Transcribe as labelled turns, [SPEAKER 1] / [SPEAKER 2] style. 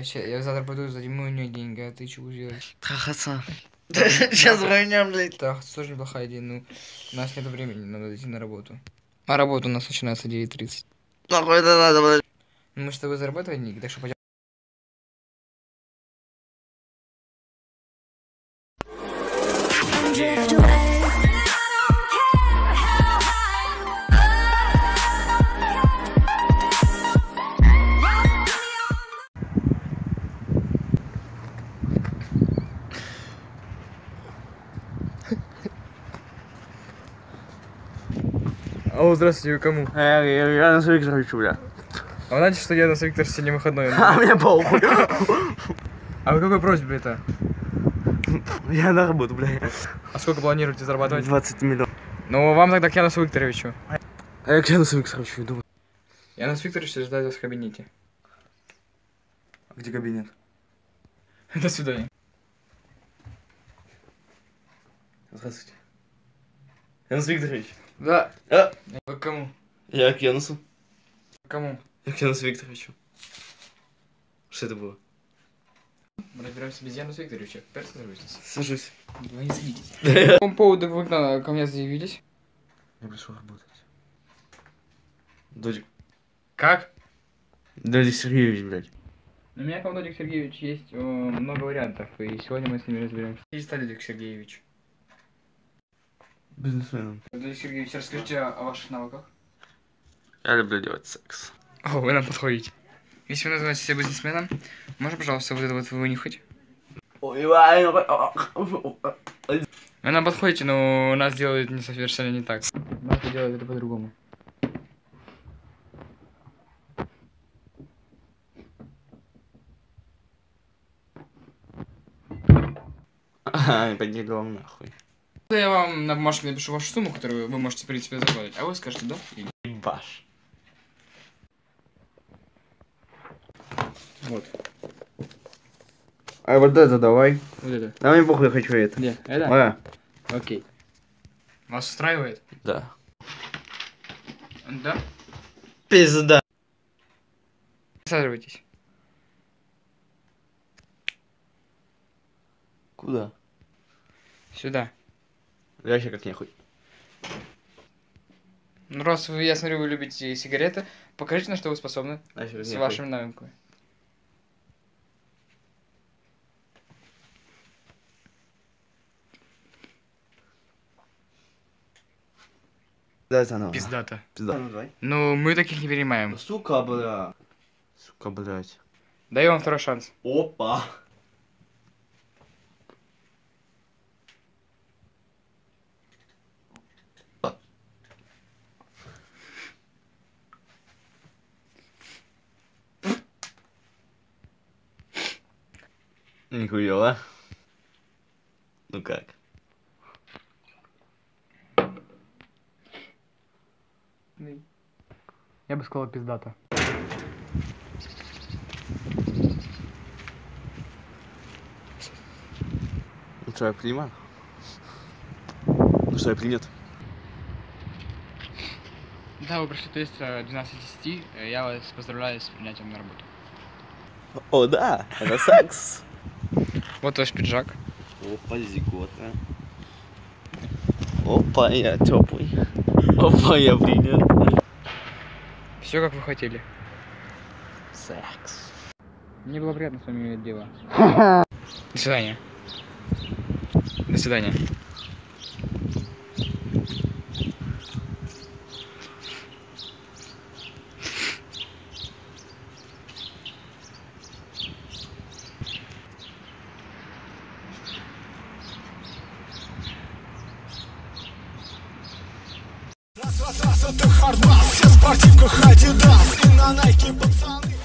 [SPEAKER 1] Я, ща- я завтра пойду займу у нее деньги, а ты что будешь делать?
[SPEAKER 2] Трахаться. Сейчас войнем, блядь.
[SPEAKER 1] Так, тоже неплохая идея, ну, у нас нет времени, надо идти на работу. А работа у нас начинается в 9.30.
[SPEAKER 2] Нахуй это надо, блядь.
[SPEAKER 1] Ну, Мы с тобой зарабатывать деньги, так что пойдем.
[SPEAKER 3] drift away.
[SPEAKER 1] Алло, здравствуйте, вы кому?
[SPEAKER 2] Я, я, я на своих хочу, бля.
[SPEAKER 1] А вы знаете, что я на Виктор сегодня выходной?
[SPEAKER 2] А мне похуй.
[SPEAKER 1] А вы какой просьбе это?
[SPEAKER 2] Я на работу, бля.
[SPEAKER 1] А сколько планируете зарабатывать?
[SPEAKER 2] 20 миллионов.
[SPEAKER 1] Ну, вам тогда к Янусу Викторовичу.
[SPEAKER 2] А я к своих хочу иду.
[SPEAKER 1] Янус Викторович ждет вас в кабинете.
[SPEAKER 2] Где кабинет?
[SPEAKER 1] До свидания.
[SPEAKER 2] Здравствуйте. Янус Викторович.
[SPEAKER 1] Да.
[SPEAKER 2] А,
[SPEAKER 1] Вы к кому?
[SPEAKER 2] я к Янусу.
[SPEAKER 1] К кому?
[SPEAKER 2] Я к Янусу Викторовичу. Что это было?
[SPEAKER 1] Мы разбираемся без Януса Викторовича. Присаживайтесь.
[SPEAKER 2] Сажусь.
[SPEAKER 1] Вы не садитесь. По какому поводу вы ко мне заявились?
[SPEAKER 2] Я пришел работать. Додик.
[SPEAKER 1] Как?
[SPEAKER 2] Додик Сергеевич, блядь.
[SPEAKER 1] У меня к вам, Додик Сергеевич, есть э, много вариантов, и сегодня мы с ними разберемся. Стали, Додик Сергеевич.
[SPEAKER 2] Бизнесменом.
[SPEAKER 1] Додик Сергеевич, расскажите о, о ваших навыках.
[SPEAKER 2] Я люблю делать секс.
[SPEAKER 1] О, вы нам подходите. Если вы называете себя бизнесменом, можно, пожалуйста, вот это вот вынюхать? Вы нам подходите, но у нас делают не совершенно не так. Нас делают это по-другому.
[SPEAKER 2] Ай, пойди дом нахуй.
[SPEAKER 1] Я вам на бумажке напишу вашу сумму, которую вы можете, в принципе, заплатить, а вы скажете да или нет.
[SPEAKER 2] Баш.
[SPEAKER 1] Вот.
[SPEAKER 2] А вот это давай.
[SPEAKER 1] Вот это.
[SPEAKER 2] Да мне похуй, я хочу это.
[SPEAKER 1] Где? Это?
[SPEAKER 2] А,
[SPEAKER 1] Окей. Вас устраивает?
[SPEAKER 2] да.
[SPEAKER 1] Да?
[SPEAKER 2] Пизда.
[SPEAKER 1] Присаживайтесь.
[SPEAKER 2] Куда?
[SPEAKER 1] Сюда.
[SPEAKER 2] Вообще как нехуй.
[SPEAKER 1] Ну, раз вы, я смотрю, вы любите сигареты, покажите, на что вы способны
[SPEAKER 2] Вообще как
[SPEAKER 1] с
[SPEAKER 2] нехуй.
[SPEAKER 1] вашими навыками.
[SPEAKER 2] Да, заново.
[SPEAKER 1] Пиздата.
[SPEAKER 2] Пизда. Ну, давай.
[SPEAKER 1] Ну, мы таких не принимаем.
[SPEAKER 2] Сука, бля. Сука, блядь.
[SPEAKER 1] Даю вам второй шанс.
[SPEAKER 2] Опа. Нихуево. Ну как?
[SPEAKER 1] Я бы сказал пиздата.
[SPEAKER 2] Ну что, я принимаю? Ну что, я принят?
[SPEAKER 1] Да, вы прошли тест э, 12 из 10. Э, Я вас поздравляю с принятием на работу.
[SPEAKER 2] О, да, это секс.
[SPEAKER 1] Вот ваш пиджак.
[SPEAKER 2] Опа, зигота. Опа, я теплый. Опа, я принят.
[SPEAKER 1] Все как вы хотели.
[SPEAKER 2] Секс.
[SPEAKER 1] Мне было приятно с вами иметь дело. До свидания. До свидания.
[SPEAKER 4] Adidas, это хардбас, все в спортивках Адидас И на Nike пацаны.